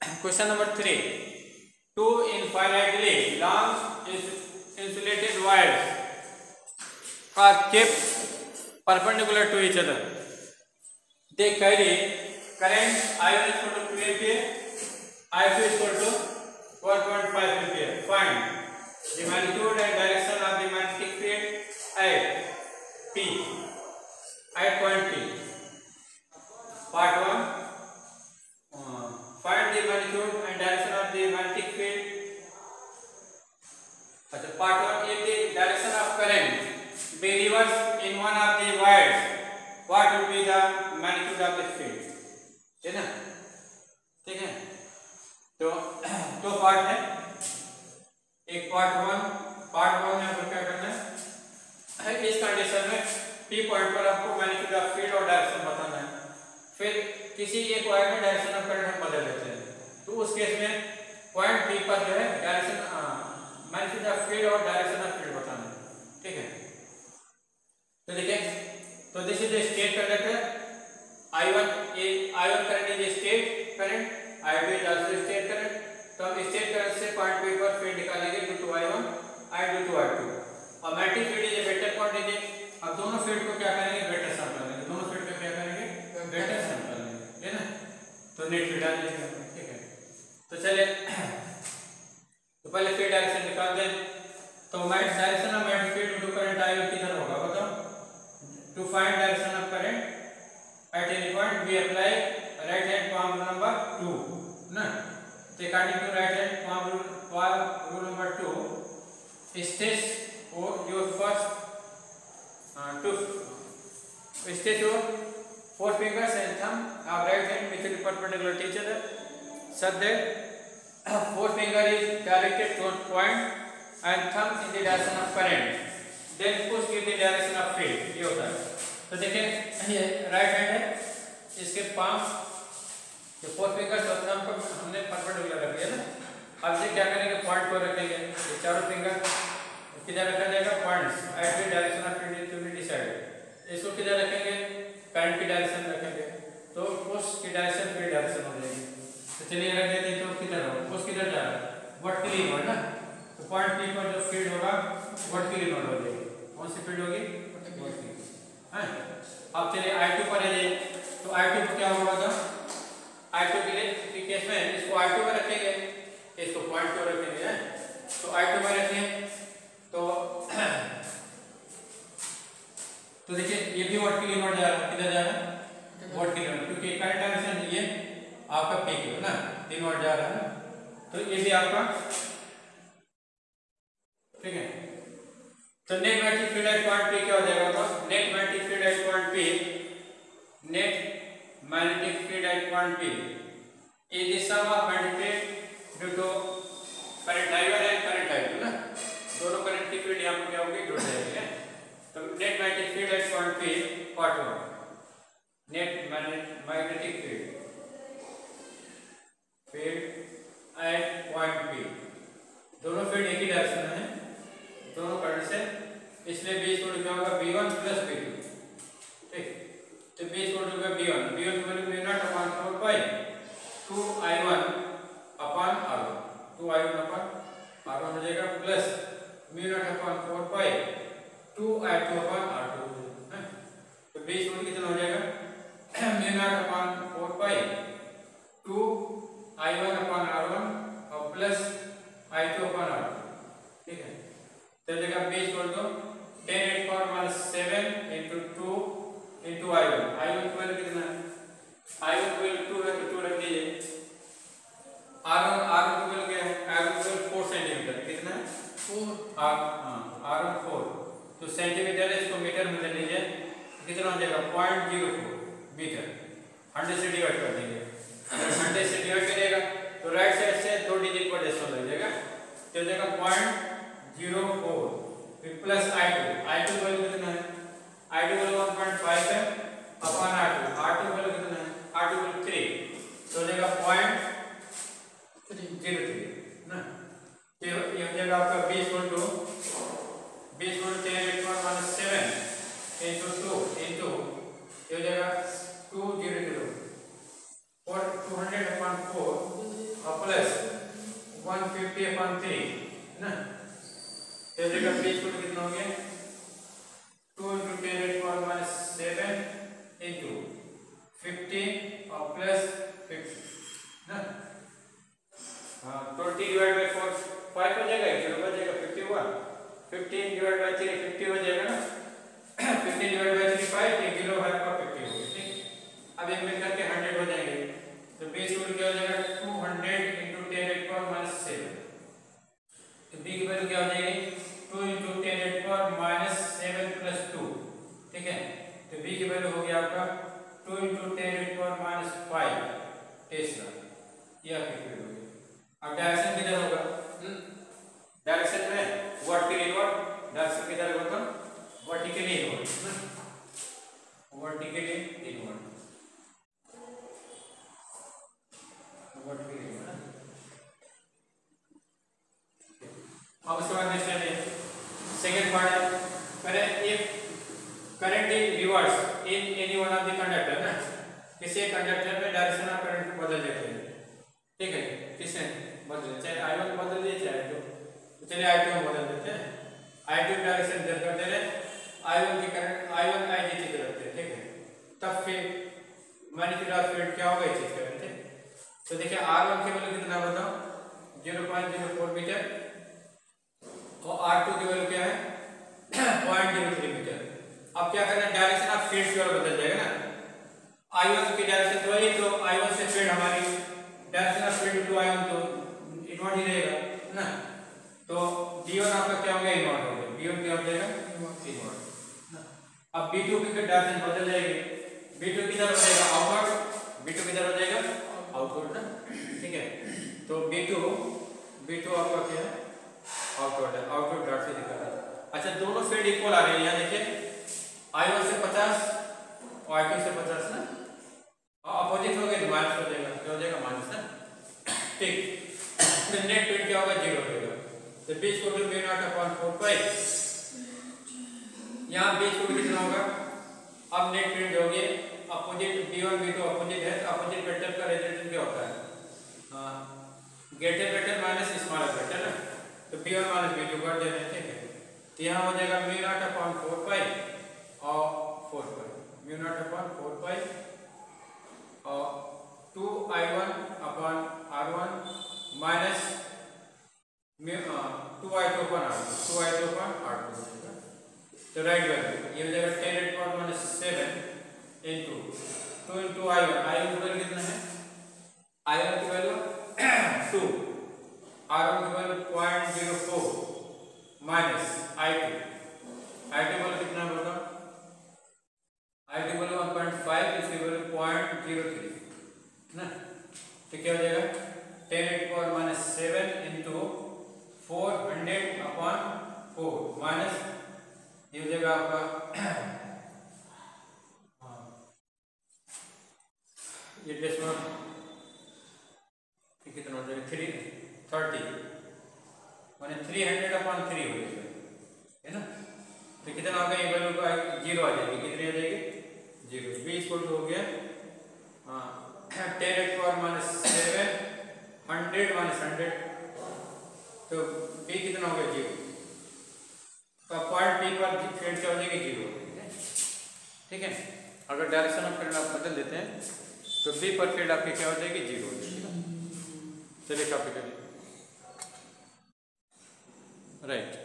Question number 3. To infinitely long insulated wires are kept perpendicular to each other. They carry current I1 is equal to 2 ampere, I2 is equal to 4.5 ampere. Find the magnitude and direction of the magnetic field at P. At point P. Part 1. magnitude and direction of the magnetic field अच्छा part one if the direction of current be reversed in one of the wires what would be the magnitude of the field ठीक है ठीक है तो दो part है एक part one part one में आपको क्या करना है इस कंडीशन में पी पॉइंट पर आपको मैग्नेट्यूड ऑफ फील्ड और डायरेक्शन बताना है फिर किसी एक वायर में डायरेक्शन ऑफ करंट हम बदल लेते हैं उस केस में पॉइंट बी पर जो है डायरेक्शन मैग्नीट्यूड ऑफ फील्ड और डायरेक्शन ऑफ फील्ड बताना है ठीक है तो देखिए तो this is the straight conductor I1 is I1 current is state current I2 is also straight current तो हम स्टेट करंट से पॉइंट बी पर फील्ड निकालेंगे due to I one and due to I two और मैट्रिक field is vector quantity अब दोनों field को क्या करेंगे वेक्टर सम करेंगे दोनों फील्ड को क्या करेंगे वेक्टर सम करेंगे है ना तो नेट फील्ड आ जाएगा point we apply right hand palm rule number 2 na so according to right hand palm rule palm rule number 2 stretch or your first uh, two stretch your four fingers and thumb of right hand with perpendicular to each other so that four finger is directed towards point and thumb in the direction of current then push in the direction of field ये होता है तो देखिए ये right hand है इसके पांच ये फोर फिंगर्स और थंब पर हमने परपेंडिकुलर रख दिया ना अब इसे क्या करेंगे पॉइंट को रखेंगे ये चारों फिंगर किधर रखा जाएगा points at the direction of individually decide इसको किधर रखेंगे पैंट की डायरेक्शन रखेंगे तो उस की डायरेक्शन पे डायरेक्शन हो जाएगी तो चलिए रख देते हैं तो किधर हो उस किधर जा रहा है वर्टिकली है ना तो पॉइंट पी पर जो फील्ड होगा व्हाट वर्टिकली नोड हो जाएगी कौन सी फील्ड होगी व्हाट वर्टिकली हां अब चलिए आई2 पर है तो आर टू क्या होगा था आर टू के लिए केस में इसको आर टू में रखेंगे इसको पॉइंट टू रखेंगे तो आर टू में रखें तो तो देखिए ये भी वोट के लिए वोट जा रहा है किधर जा रहा है वोट के लिए क्योंकि करंट डायरेक्शन ये आपका पी है ना तीन वोट जा रहा है तो ये भी आपका ठीक है तो नेट मैट्रिक फील्ड एट पॉइंट पी क्या हो जाएगा तो net matric field at point P net magnetic field at point P. Is the sum of magnetic field due to परटाइडल एंड परटाइडल ना दोनों की फील्ड यहां पे क्या होगी जुड़ जाएगी है तो net magnetic field at point P part 1 net magnetic field field at point P दोनों फील्ड एक ही डायरेक्शन में है दोनों करंट से इसलिए B इक्वल क्या होगा B1 B2 ठीक तो B equal to equal to b is equal to 10 raised power minus 7 into 2 into ये हो जाएगा 200 और 200 upon 4 और प्लस 150 upon 3 है ना ये हो जाएगा b इक्वल कितना हो गया two into ten to power minus five tesla ये आपकी फील्ड होगी अब हम्म। डायरेक्शन किधर होगा डायरेक्शन में वर्टिकल इनवर्ड डायरेक्शन किधर होगा तो vertical inward vertical inward vertical zero point zero four metre और आर टू की वैल्यू क्या है पॉइंट जीरो थ्री मीटर अब क्या करना है डायरेक्शन आप फील्ड की ओर बदल जाएगा ना आई वन की डायरेक्शन तो वही तो आई वन से फील्ड हमारी direction of field two I one तो इन्वर्ट ही रहेगा है ना तो डी वन आपका क्या हो गया इन्वर्ट हो गया बी वन क्या हो जाएगा इन्वर्ट अब बी टू की डायरेक्शन बदल जाएगी बी टू किधर हो जाएगा आउटवर्ड बी टू किधर हो जाएगा आउटवर्ड ना ठीक है तो बी टू बी आपका क्या है आउटवर्ड है आउटवर्ड डॉट से निकल रहा है अच्छा दोनों फील्ड इक्वल आ गए यहां देखिए आई वन से 50 और आई टू से 50 ना और हाँ, अपोजिट हो गए माइनस हो जाएगा क्या हो जाएगा माइनस ना ठीक तो नेट फील्ड क्या होगा जीरो होगा तो B equal to B naught upon 4 pi यहाँ बी इक्वल कितना होगा अब नेट फील्ड जो होगी अपोजिट बी और बी टू अपोजिट है तो अपोजिट वेक्टर का रिजल्टेंट क्या होता है हां ग्रेटर वेक्टर माइनस डी वाले वी टू कर देते हैं तो यहाँ हो जाएगा mu naught upon four pi और four pi mu naught upon four pi और two I one upon R one minus two I two upon R two I two upon R two तो राइट वैल्यू ये हो जाएगा ten at point minus seven into two into I one I one कितना है I one की value two R one given point zero four minus I two I two बोलो कितना होगा आई टू बोलो वन पॉइंट फाइव बोलो point zero three ना तो क्या हो जाएगा ten at power minus seven into four hundred upon four minus ये हो जाएगा आपका थर्टी मैंने थ्री हंड्रेड अपॉन थ्री हो जाएगा है ना तो कितना हो गया ये वैल्यू का जीरो आ जाएगी कितनी आ जाएगी जीरो बी इक्वल टू हो गया हाँ ten at power minus seven hundred minus hundred तो बी कितना हो गया जीरो तो पार्ट बी पर फिर क्या हो जाएगी जीरो ठीक है अगर डायरेक्शन ऑफ करंट आप बदल देते हैं तो बी पर फील्ड आपकी क्या हो जाएगी जीरो हो जाएगी चलिए काफी करिए Right.